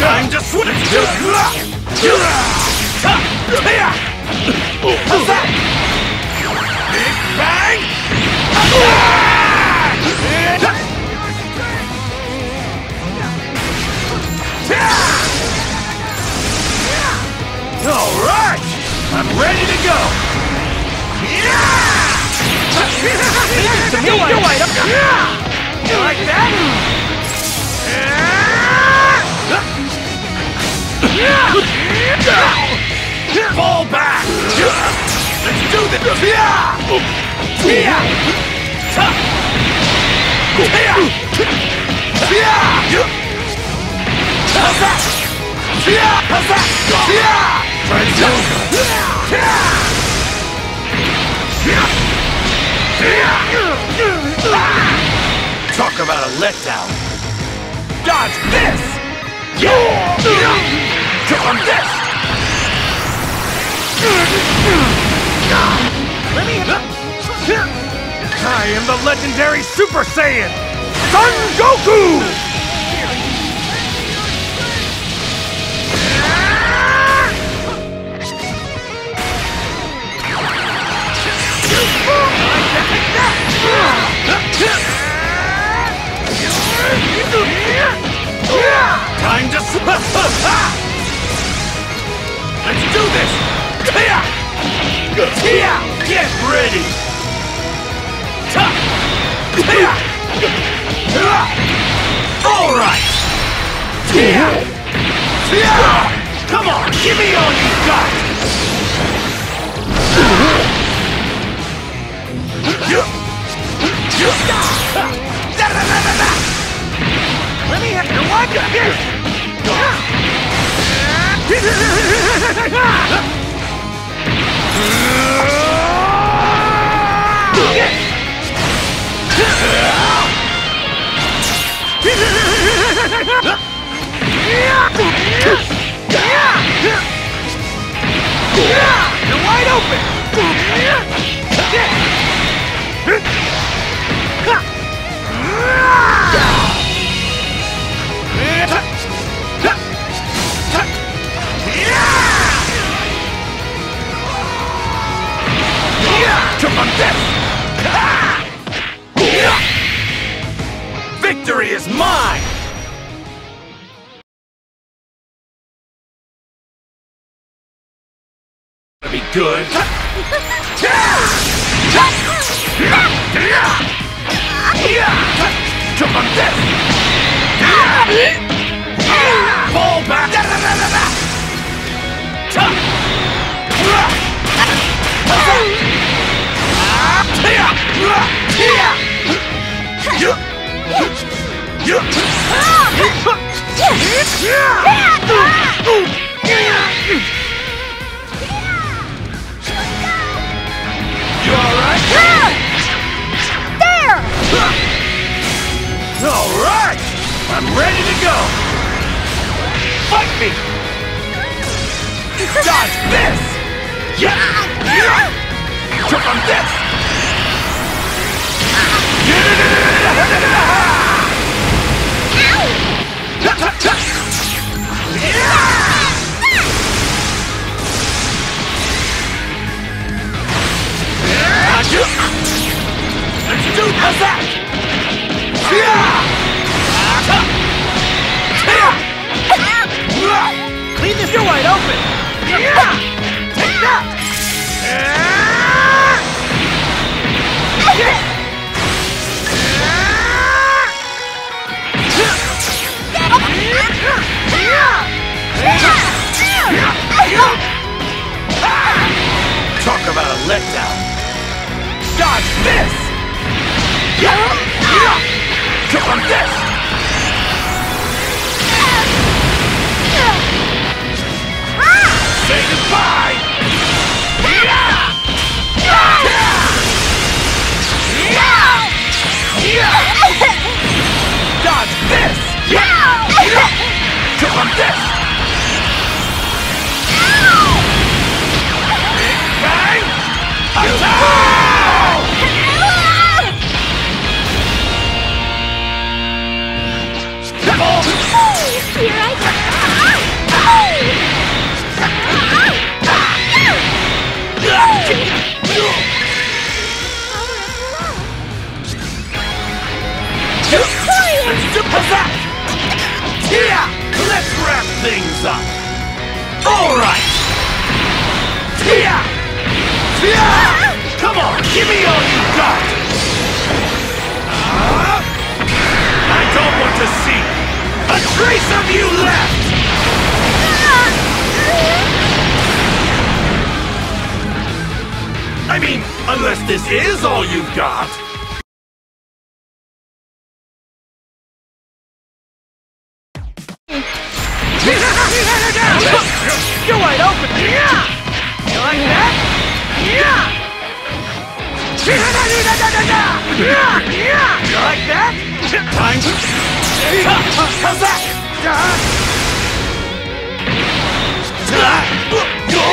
Time to switch! How's that? Big bang! All right! I'm ready to go! to me, you item. You like that? Fall back! Let's do this! How's that? How's that? Talk about a letdown! Dodge this! On this! Let me. I am the legendary Super Saiyan! Son Goku! Time to s- Let's do this! Get ready! All right! Come on, give me all you got! Let me have your watch. You're wide open! Good. Jump on this! Fall back! You I'm ready to go! Fight me! Dodge this! Yeah! yeah. Jump on this! Let's this! Jump on this! Things up! Alright! Yeah! Yeah! Come on, give me all you got! I don't want to see a trace of you left! I mean, unless this is all you've got! Like that? Time to... That? Go!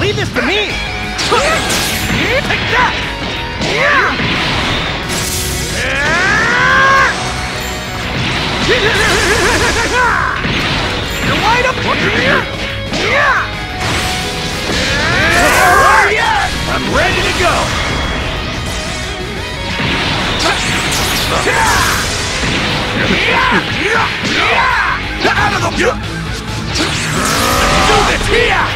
Leave this to me! Take that! Yeah! Wide open! Yeah! I'm ready to go! Yeah. Yeah. Yeah. Get out of the... Do this! Yeah.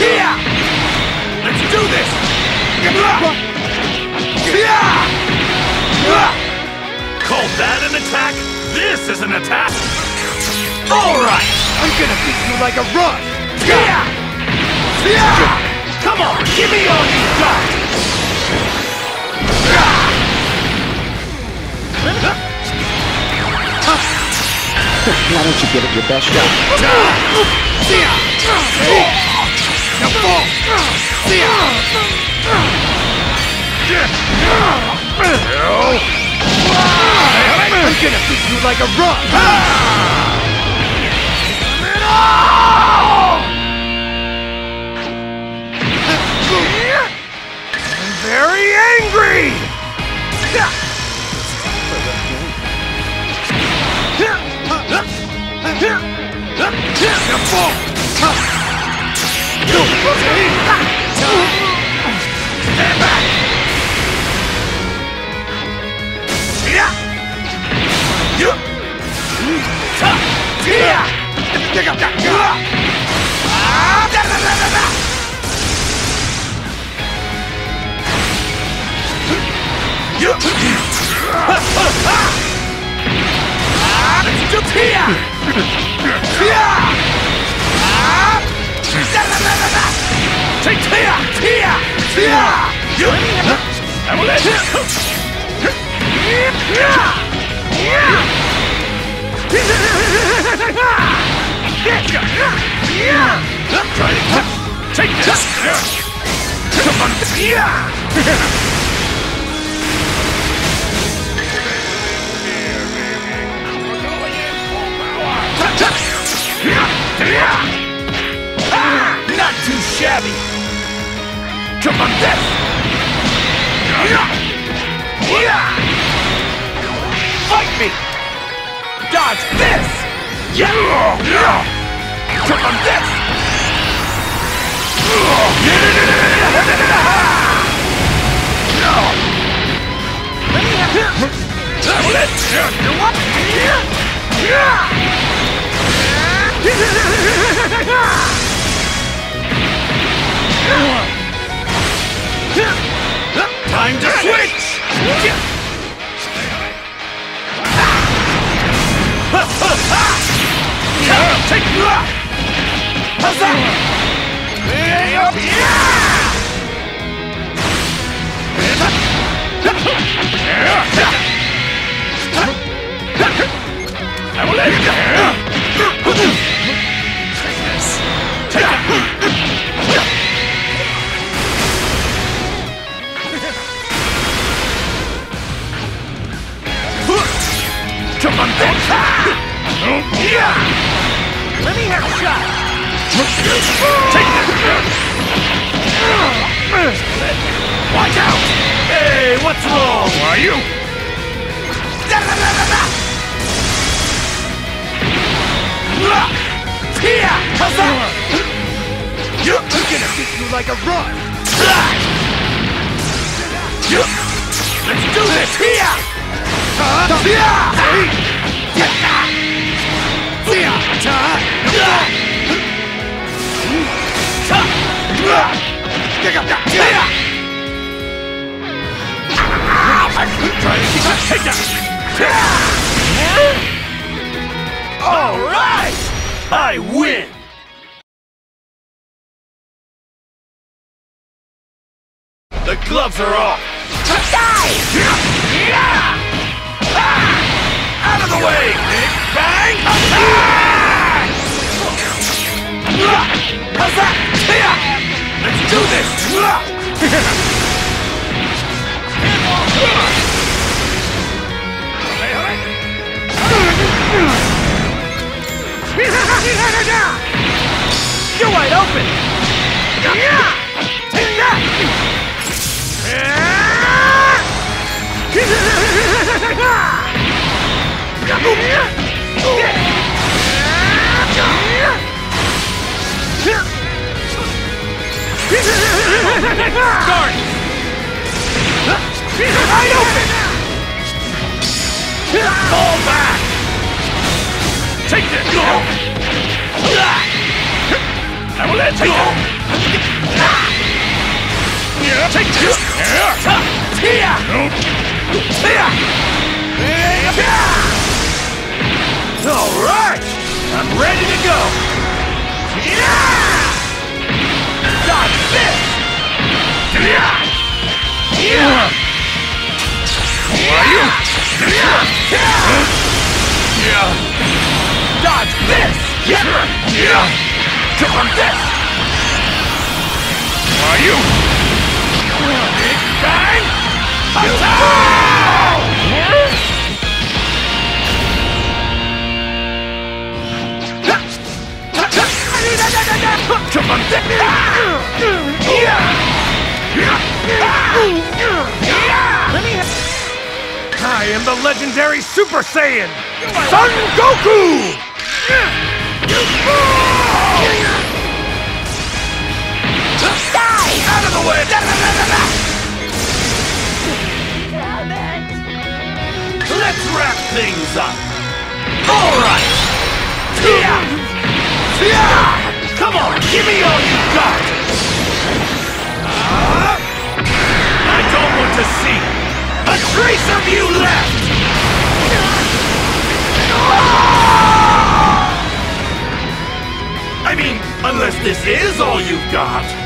Yeah. Let's do this! Call that an attack? This is an attack! Alright! I'm gonna beat you like a rug! Yeah! Yeah! Come on, give me all you got! Why don't you give it your best shot? Now fall! I'm gonna beat you like a rug! Yeah! Try to take this! Come on! Yeah! Ah, Not too shabby! Come on, this! Fight me! Dodge this! Yeah! Come on, this! Let's you what? Time to switch! Take How's that? I shot! Take this! Watch out! Hey, what's wrong? Are you? Tia! How's that? I'm gonna beat you like a rug! Let's do this! All right! I win! The gloves are off! Out of the way! Big Bang! How's that? Let's do this! You're wide open! Start! Wide open! Fall back! Take this! I will let take it! Take this! All right! I'm ready to go! Dodge this! Are you? Dodge this! Come on this! Are you? Big Bang! Attack! Come on this! I am the legendary Super Saiyan! Son Goku! Out of the way! Let's wrap things up! Alright! Yeah! Yeah! Come on, give me all you got! I don't want to see a trace of you left! I mean, unless this is all you've got!